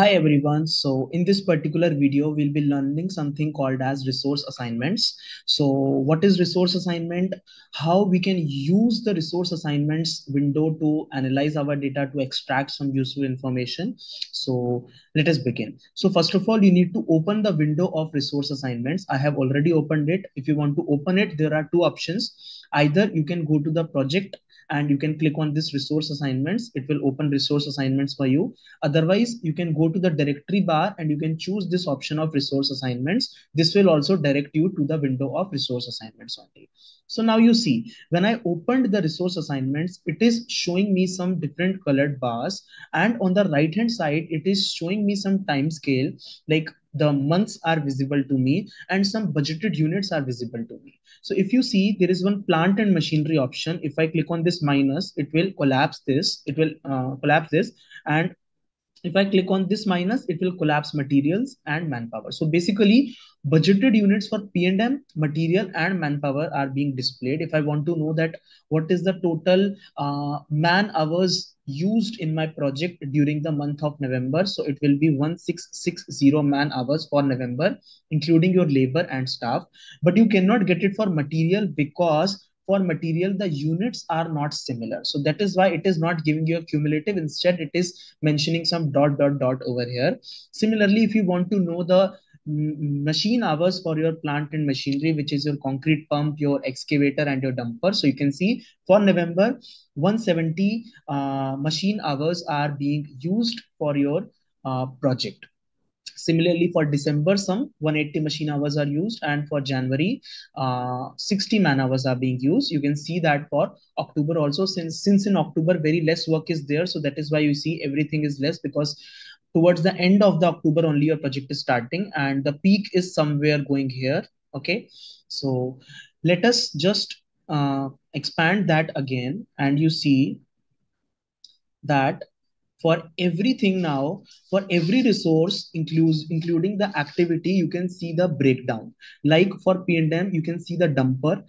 Hi everyone. So in this particular video, we'll be learning something called as resource assignments. So what is resource assignment? How we can use the resource assignments window to analyze our data to extract some useful information. So let us begin. So first of all, you need to open the window of resource assignments. I have already opened it. If you want to open it, there are two options. Either you can go to the project and you can click on this resource assignments. It will open resource assignments for you. Otherwise, you can go to the directory bar and you can choose this option of resource assignments. This will also direct you to the window of resource assignments only. So now you see, when I opened the resource assignments, it is showing me some different colored bars. And on the right hand side, it is showing me some time scale, like the months are visible to me and some budgeted units are visible to me. So if you see, there is one plant and machinery option. If I click on this minus, it will collapse this, it will uh, collapse this. And if I click on this minus, it will collapse materials and manpower. So basically, budgeted units for P&M, material and manpower are being displayed. If I want to know that what is the total uh, man hours used in my project during the month of November, so it will be 1660 man hours for November, including your labor and staff. But you cannot get it for material because for material, the units are not similar. So that is why it is not giving you a cumulative. Instead, it is mentioning some dot, dot, dot over here. Similarly, if you want to know the machine hours for your plant and machinery, which is your concrete pump, your excavator, and your dumper. So you can see for November, 170 uh, machine hours are being used for your uh, project. Similarly, for December, some 180 machine hours are used, and for January, uh, 60 man hours are being used. You can see that for October also, since since in October very less work is there, so that is why you see everything is less because towards the end of the October only your project is starting, and the peak is somewhere going here. Okay, so let us just uh, expand that again, and you see that for everything now for every resource includes including the activity you can see the breakdown. Like for p&m you can see the dumper.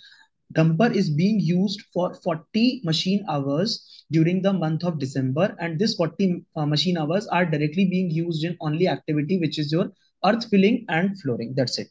Dumper is being used for 40 machine hours during the month of december and this 40 uh, machine hours are directly being used in only activity which is your earth filling and flooring. That's it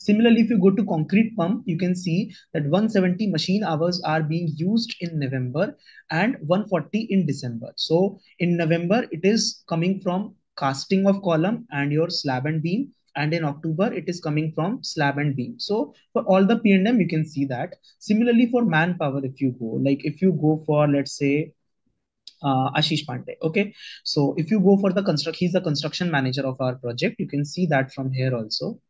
Similarly, if you go to concrete pump, you can see that 170 machine hours are being used in November and 140 in December. So in November, it is coming from casting of column and your slab and beam. And in October, it is coming from slab and beam. So for all the P&M, you can see that. Similarly, for manpower, if you go, like if you go for, let's say, uh, Ashish Pandey. Okay, so if you go for the construct, he's the construction manager of our project. You can see that from here also.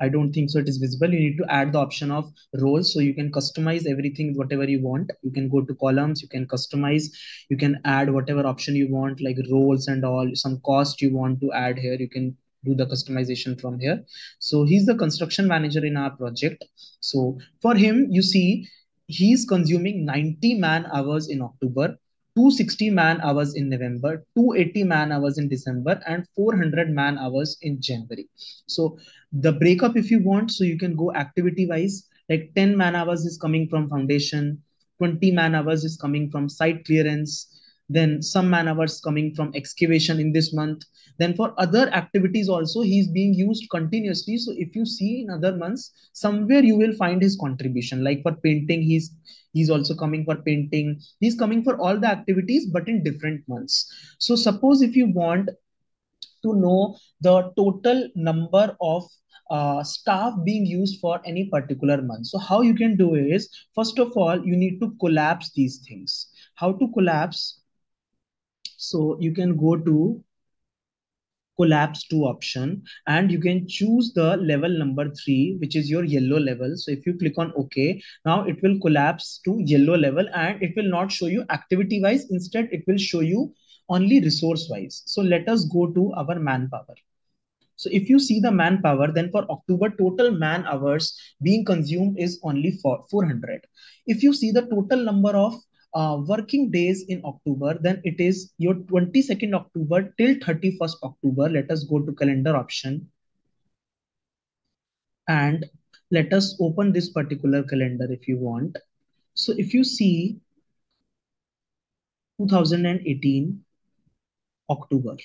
I don't think so it is visible. You need to add the option of roles. So you can customize everything, whatever you want. You can go to columns, you can customize, you can add whatever option you want, like roles and all, some cost you want to add here. You can do the customization from here. So he's the construction manager in our project. So for him, you see, he's consuming 90 man hours in October 260 man hours in November, 280 man hours in December, and 400 man hours in January. So the breakup, if you want, so you can go activity wise, like 10 man hours is coming from foundation, 20 man hours is coming from site clearance, then some man hours coming from excavation in this month. Then for other activities also he's being used continuously. So if you see in other months somewhere you will find his contribution. Like for painting he's he's also coming for painting he's coming for all the activities but in different months so suppose if you want to know the total number of uh, staff being used for any particular month. So how you can do is, first of all, you need to collapse these things. How to collapse? So you can go to collapse to option and you can choose the level number three, which is your yellow level. So if you click on OK, now it will collapse to yellow level and it will not show you activity wise. Instead, it will show you only resource wise. So let us go to our manpower. So if you see the manpower, then for October, total man hours being consumed is only for 400. If you see the total number of uh, working days in October, then it is your 22nd October till 31st October. Let us go to calendar option. And let us open this particular calendar if you want. So if you see 2018 October.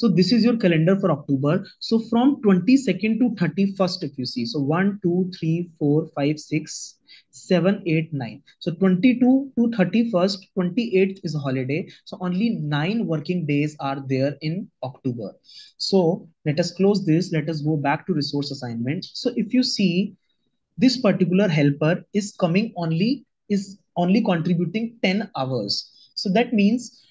So this is your calendar for October. So from 22nd to 31st, if you see, so 1, 2, 3, 4, 5, 6, 7, 8, 9. So 22 to 31st, 28th is a holiday. So only nine working days are there in October. So let us close this. Let us go back to resource assignment. So if you see this particular helper is coming only, is only contributing 10 hours. So that means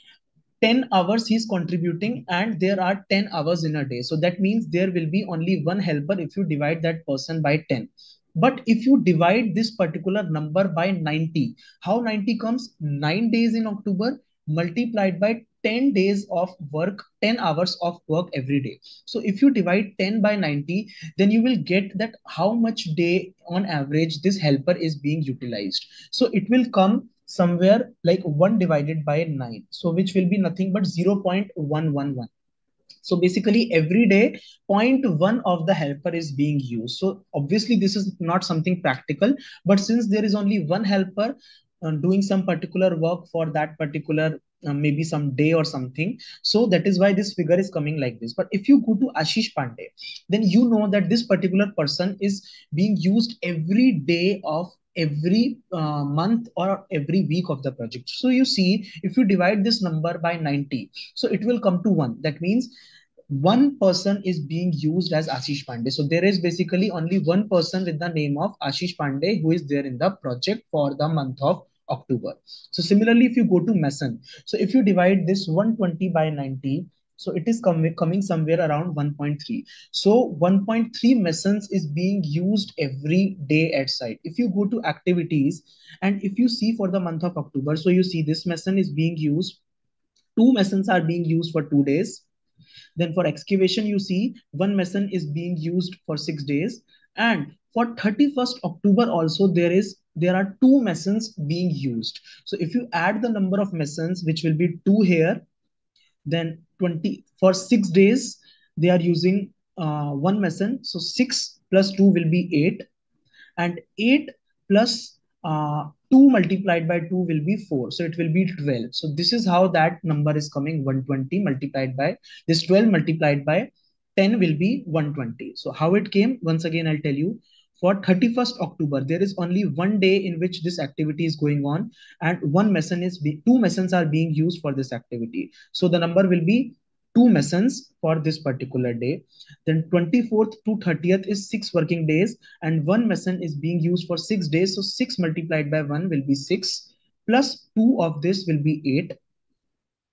10 hours he's contributing and there are 10 hours in a day. So that means there will be only one helper if you divide that person by 10. But if you divide this particular number by 90, how 90 comes? 9 days in October multiplied by 10 days of work, 10 hours of work every day. So if you divide 10 by 90, then you will get that how much day on average this helper is being utilized. So it will come somewhere like 1 divided by 9 so which will be nothing but 0 0.111 so basically every day 0.1 of the helper is being used. So obviously this is not something practical but since there is only one helper uh, doing some particular work for that particular uh, maybe some day or something. So that is why this figure is coming like this. But if you go to ashish pandey then you know that this particular person is being used every day of every uh, month or every week of the project. So you see, if you divide this number by 90, so it will come to one. That means one person is being used as Ashish Pandey. So there is basically only one person with the name of Ashish Pandey who is there in the project for the month of October. So similarly, if you go to Mason, so if you divide this 120 by 90, so it is com coming somewhere around 1.3. So 1.3 masons is being used every day at site. If you go to activities and if you see for the month of October, so you see this mason is being used. Two masons are being used for two days. Then for excavation, you see one mason is being used for six days. And for 31st October also, there is there are two masons being used. So if you add the number of masons, which will be two here, then 20 for six days they are using uh, one mason so six plus two will be eight. And eight plus uh, 2 multiplied by 2 will be 4 so it will be 12 so this is how that number is coming 120 multiplied by this 12 multiplied by 10 will be 120 so how it came? Once again i'll tell you for 31st October, there is only one day in which this activity is going on and one mason is, be, two masons are being used for this activity. So the number will be two masons for this particular day. Then 24th to 30th is six working days and one mason is being used for six days. So six multiplied by one will be six plus two of this will be eight.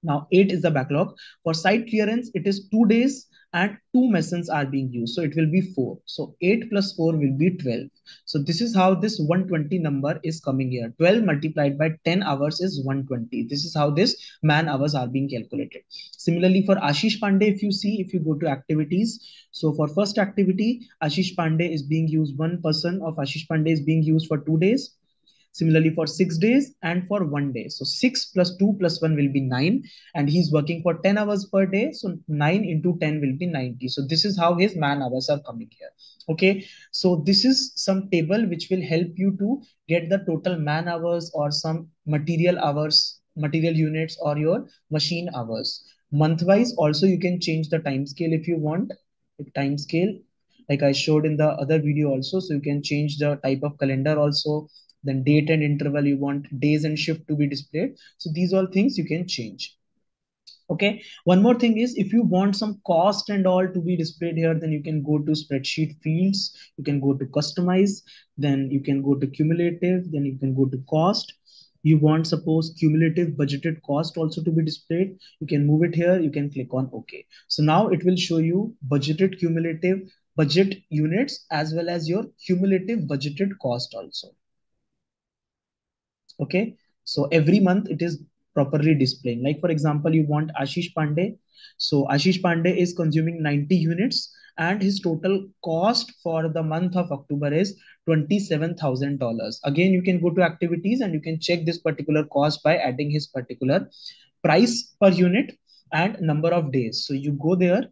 Now eight is the backlog. For site clearance, it is two days and two masons are being used. So it will be 4. So 8 plus 4 will be 12. So this is how this 120 number is coming here. 12 multiplied by 10 hours is 120. This is how this man hours are being calculated. Similarly for Ashish Pandey, if you see, if you go to activities, so for first activity, Ashish Pandey is being used, one person of Ashish Pandey is being used for two days. Similarly for six days and for one day. So six plus two plus one will be nine and he's working for 10 hours per day. So nine into 10 will be 90. So this is how his man hours are coming here. Okay. So this is some table which will help you to get the total man hours or some material hours, material units or your machine hours. Month wise also you can change the time scale if you want. Time scale like I showed in the other video also. So you can change the type of calendar also then date and interval you want days and shift to be displayed. So these all things you can change. Okay? One more thing is if you want some cost and all to be displayed here then you can go to spreadsheet fields you can go to customize then you can go to cumulative then you can go to cost. You want suppose cumulative budgeted cost also to be displayed you can move it here you can click on ok so now it will show you budgeted cumulative budget units as well as your cumulative budgeted cost also okay? So every month it is properly displaying like for example you want ashish pandey. So ashish pandey is consuming 90 units and his total cost for the month of october is $27000 again you can go to activities and you can check this particular cost by adding his particular price per unit and number of days. So you go there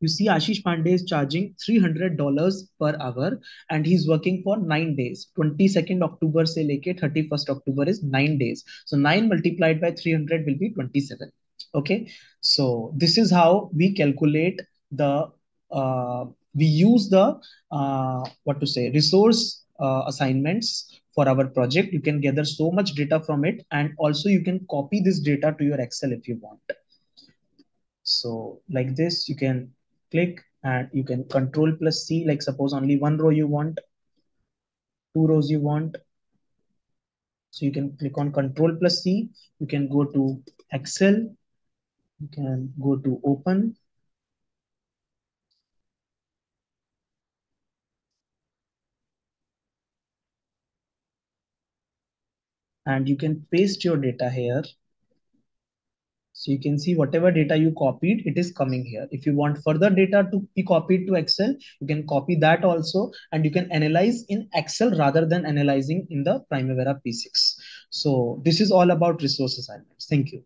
you see Ashish Pandey is charging $300 per hour and he's working for nine days. 22nd October se leke 31st October is nine days. So nine multiplied by 300 will be 27. Okay, so this is how we calculate the uh, we use the uh, what to say resource uh, assignments for our project. You can gather so much data from it, and also you can copy this data to your Excel if you want. So like this, you can click and you can control plus C, like suppose only one row you want, two rows you want. So you can click on control plus C. You can go to Excel. You can go to open. And you can paste your data here. So you can see whatever data you copied, it is coming here. If you want further data to be copied to Excel, you can copy that also and you can analyze in Excel rather than analyzing in the Primavera P6. So this is all about resource assignments. Thank you.